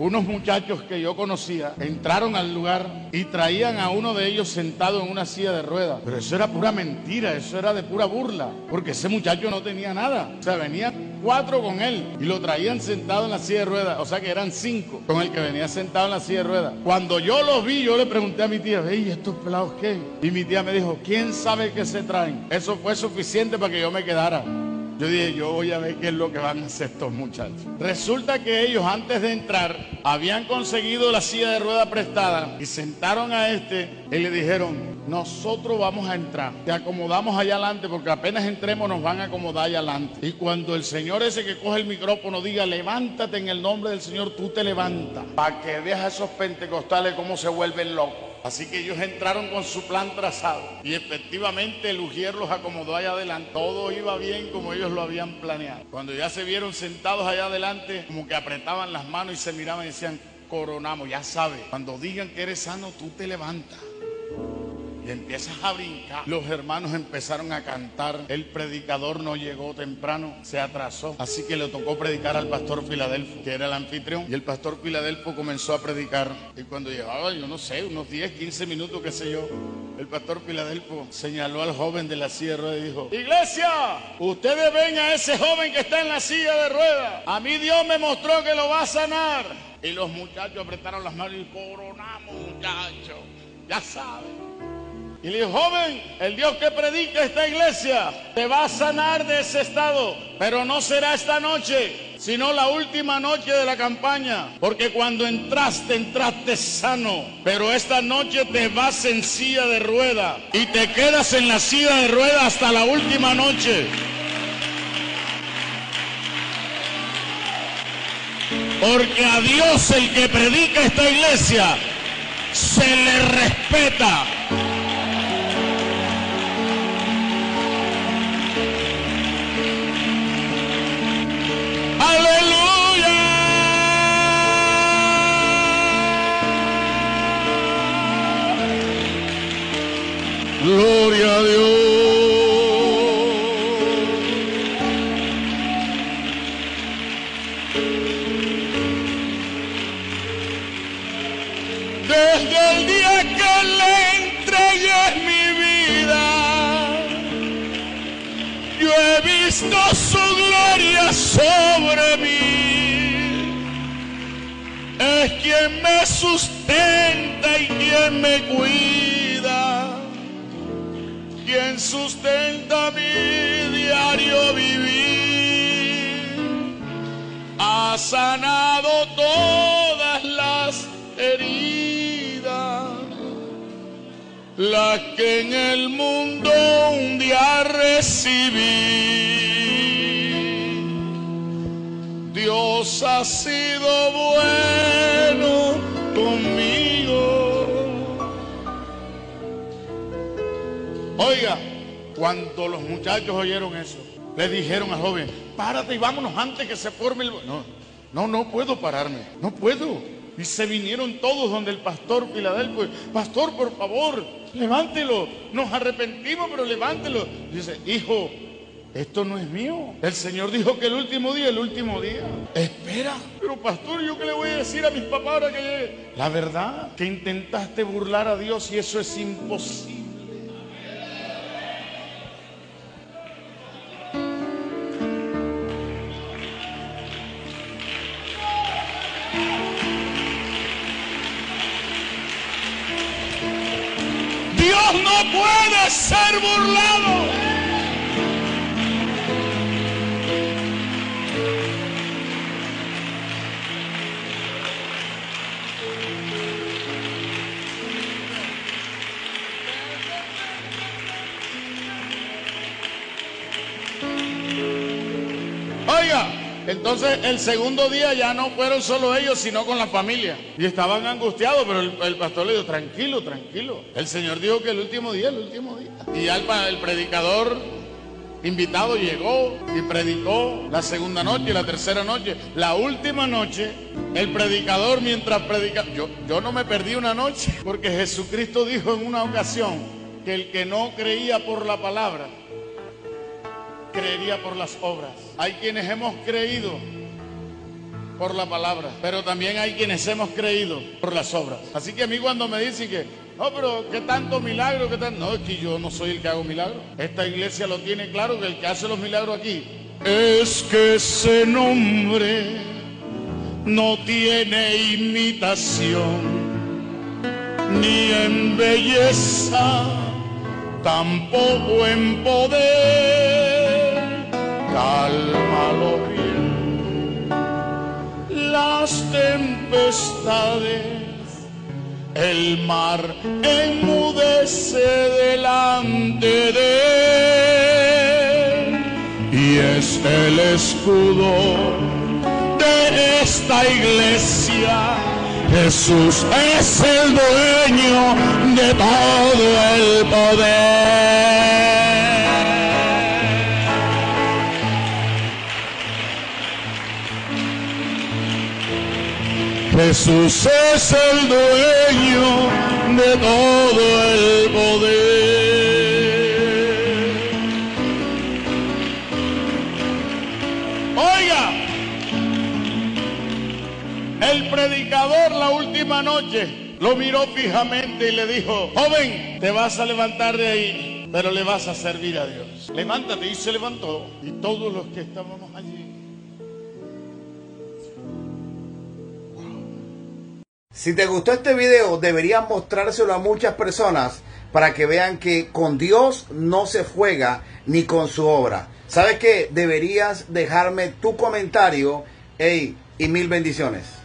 unos muchachos que yo conocía entraron al lugar y traían a uno de ellos sentado en una silla de ruedas. Pero eso era pura mentira, eso era de pura burla, porque ese muchacho no tenía nada. O sea, venían cuatro con él y lo traían sentado en la silla de ruedas. O sea que eran cinco con el que venía sentado en la silla de ruedas. Cuando yo los vi, yo le pregunté a mi tía, ¿y estos pelados qué? Y mi tía me dijo, ¿quién sabe qué se traen? Eso fue suficiente para que yo me quedara. Yo dije, yo voy a ver qué es lo que van a hacer estos muchachos. Resulta que ellos antes de entrar habían conseguido la silla de rueda prestada y sentaron a este y le dijeron, nosotros vamos a entrar. Te acomodamos allá adelante porque apenas entremos nos van a acomodar allá adelante. Y cuando el señor ese que coge el micrófono diga, levántate en el nombre del Señor, tú te levantas. Para que veas a esos pentecostales cómo se vuelven locos. Así que ellos entraron con su plan trazado y efectivamente el Ujier los acomodó allá adelante. Todo iba bien como ellos lo habían planeado. Cuando ya se vieron sentados allá adelante, como que apretaban las manos y se miraban y decían, coronamos, ya sabes, cuando digan que eres sano, tú te levantas empiezas a brincar. Los hermanos empezaron a cantar. El predicador no llegó temprano, se atrasó. Así que le tocó predicar al pastor Filadelfo, que era el anfitrión. Y el pastor Filadelfo comenzó a predicar. Y cuando llegaba, yo no sé, unos 10, 15 minutos, qué sé yo, el pastor Filadelfo señaló al joven de la silla de ruedas y dijo, Iglesia, ustedes ven a ese joven que está en la silla de ruedas. A mí Dios me mostró que lo va a sanar. Y los muchachos apretaron las manos y coronamos, muchachos. Ya saben. Y le dijo, joven, el Dios que predica esta iglesia te va a sanar de ese estado, pero no será esta noche, sino la última noche de la campaña, porque cuando entraste, entraste sano, pero esta noche te vas en silla de rueda y te quedas en la silla de rueda hasta la última noche. Porque a Dios el que predica esta iglesia se le respeta. Gloria a Dios. Desde el día que le entregué mi vida, yo he visto su gloria sobre mí. Es quien me sustenta y quien me cuida quien sustenta mi diario vivir, ha sanado todas las heridas, las que en el mundo un día recibí. Dios ha sido bueno cuando los muchachos oyeron eso, le dijeron al joven, párate y vámonos antes que se forme el... No, no, no puedo pararme, no puedo. Y se vinieron todos donde el pastor Filadelfo, pastor, por favor, levántelo. Nos arrepentimos, pero levántelo. Dice, hijo, esto no es mío. El Señor dijo que el último día, el último día. Espera. Pero pastor, ¿yo qué le voy a decir a mis papás ahora que llegue? La verdad, que intentaste burlar a Dios y eso es imposible. No puede ser burlado. Oiga, entonces el segundo día ya no fueron solo ellos, sino con la familia. Y estaban angustiados, pero el, pastor le dijo, tranquilo, tranquilo. El Señor dijo que el último día, el último día. Y ya el, el predicador invitado llegó y predicó la segunda noche, la tercera noche, la última noche. El predicador mientras predica, yo, yo no me perdí una noche, porque Jesucristo dijo en una ocasión que el que no creía por la palabra, creería por las obras. Hay quienes hemos creído por la palabra, pero también hay quienes hemos creído por las obras. Así que a mí cuando me dicen que, no, pero qué tanto milagro, qué tanto... No, es que yo no soy el que hago milagros. Esta iglesia lo tiene claro que el que hace los milagros aquí es que ese nombre no tiene imitación ni en belleza, tampoco en poder. Cálmalo bien, las tempestades, el mar enmudece delante de él. Y es el escudo de esta iglesia. Jesús es el dueño de todo el poder. Jesús es el dueño de todo el poder. El predicador la última noche lo miró fijamente y le dijo, joven, te vas a levantar de ahí, pero le vas a servir a Dios. Levántate y se levantó. Y todos los que estábamos allí. Si te gustó este video, deberías mostrárselo a muchas personas para que vean que con Dios no se juega ni con su obra. ¿Sabes qué? Deberías dejarme tu comentario hey, y mil bendiciones.